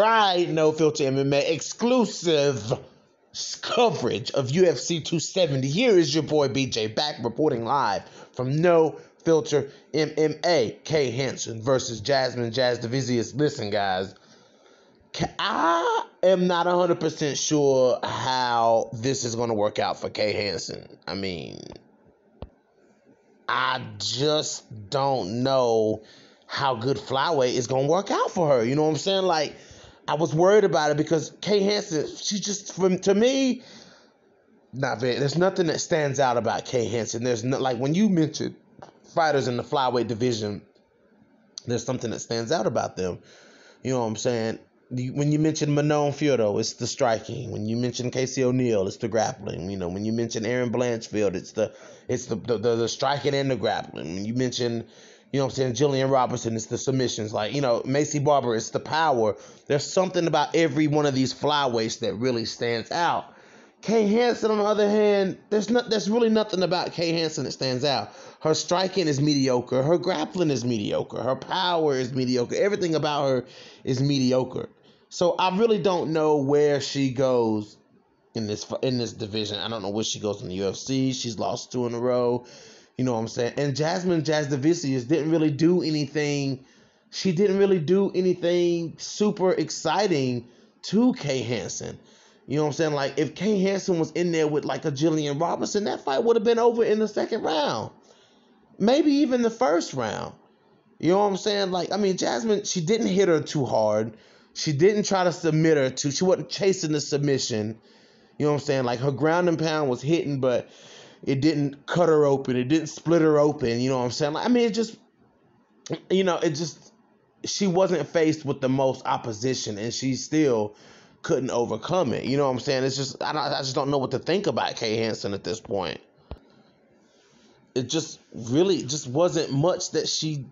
right, No Filter MMA exclusive coverage of UFC 270. Here is your boy BJ back reporting live from No Filter MMA. Kay Hansen versus Jasmine Jasudavicius. Listen, guys, I am not 100% sure how this is going to work out for Kay Hansen. I mean, I just don't know how good flyweight is going to work out for her. You know what I'm saying? Like, I was worried about it because Kay Hansen, she just, from to me, not very. There's nothing that stands out about Kay Hansen. There's no like when you mention fighters in the flyweight division, there's something that stands out about them. You know what I'm saying? When you mention Manon Fiorot, it's the striking. When you mention Casey O'Neill, it's the grappling. You know, when you mention Erin Blanchfield, it's the it's the the, the, the striking and the grappling. When you mention you know what I'm saying? Jillian Robertson, it's the submissions. Like, you know, Maycee Barber, it's the power. There's something about every one of these flyweights that really stands out. Kay Hansen, on the other hand, there's not there's really nothing about Kay Hansen that stands out. Her striking is mediocre, her grappling is mediocre, her power is mediocre. Everything about her is mediocre. So I really don't know where she goes in this in this division. I don't know where she goes in the UFC. She's lost two in a row. You know what I'm saying? And Jasmine Jazz Jasudavicius didn't really do anything. She didn't really do anything super exciting to Kay Hansen. You know what I'm saying? Like if Kay Hansen was in there with like a Jillian Robinson, that fight would have been over in the second round. Maybe even the first round. You know what I'm saying? Like, I mean, Jasmine, she didn't hit her too hard. She didn't try to submit her to. She wasn't chasing the submission. You know what I'm saying? Like her ground and pound was hitting, but it didn't cut her open. It didn't split her open. You know what I'm saying? Like, I mean, it just, you know, it just, she wasn't faced with the most opposition, and she still couldn't overcome it. You know what I'm saying? It's just, I, I just don't know what to think about Kay Hansen at this point. It just really just wasn't much that she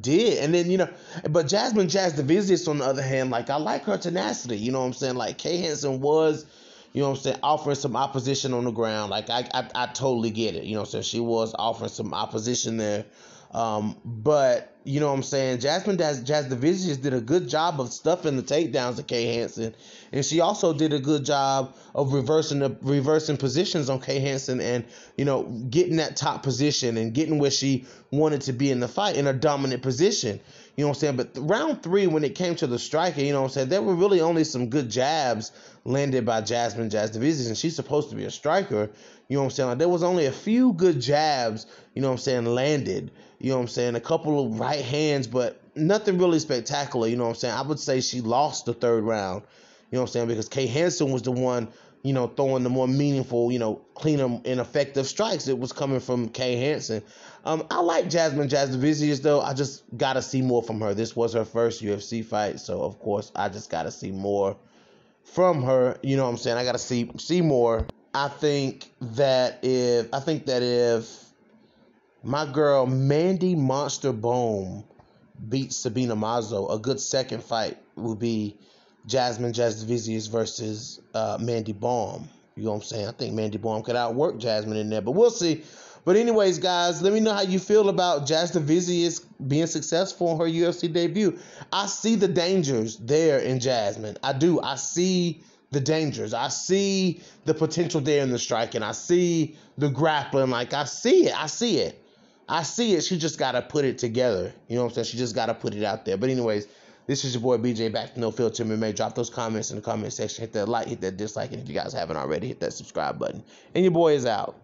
did. And then, you know, but Jasmine Jasudavicius, on the other hand, like, I like her tenacity. You know what I'm saying? Like, Kay Hansen was you know what I'm saying, offering some opposition on the ground. Like I, I, I totally get it. You know what I'm saying? She was offering some opposition there. Um, but you know what I'm saying? Jasmine Jazz, Jasudavicius did a good job of stuffing the takedowns of Kay Hansen, and she also did a good job of reversing the reversing positions on Kay Hansen, and you know getting that top position and getting where she wanted to be in the fight in a dominant position. You know what I'm saying? But round three, when it came to the striking, you know what I'm saying, there were really only some good jabs landed by Jasmine Jasudavicius, and she's supposed to be a striker. You know what I'm saying? Like, there was only a few good jabs, you know what I'm saying, landed. You know what I'm saying? A couple of right hands, but nothing really spectacular. You know what I'm saying? I would say she lost the third round. You know what I'm saying? Because Kay Hansen was the one you know, throwing the more meaningful, you know, cleaner and effective strikes. It was coming from Kay Hansen. Um, I like Jasmine Jasudavicius though. I just gotta see more from her. This was her first UFC fight, so of course I just gotta see more from her. You know what I'm saying? I gotta see see more. I think that if I think that if my girl Mandy Monster Bohm beats Sabina Mazo, a good second fight would be Jasmine Jasudavicius versus uh, Mandy Bohm. You know what I'm saying? I think Mandy Bohm could outwork Jasmine in there, but we'll see. But anyways, guys, let me know how you feel about Jasudavicius being successful in her UFC debut. I see the dangers there in Jasmine. I do. I see the dangers. I see the potential there in the striking. And I see the grappling. Like I see it. I see it. I see it. She just gotta put it together. You know what I'm saying? She just gotta put it out there. But anyways. This is your boy BJ back to No Filter MMA. Drop those comments in the comment section. Hit that like, hit that dislike, and if you guys haven't already, hit that subscribe button. And your boy is out.